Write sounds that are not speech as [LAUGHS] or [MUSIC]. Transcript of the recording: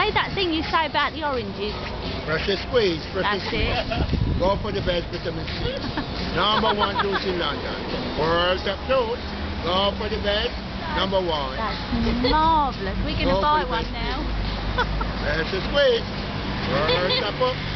Say that thing you say about the oranges. Pressure squeeze, pressure That's squeeze. it. Go for the best vitamin C. Number one juice in London. World Top Juice. Go for the best. Number one. That's marvellous. We're going to buy one now. [LAUGHS] Pressure squeeze. World Top up.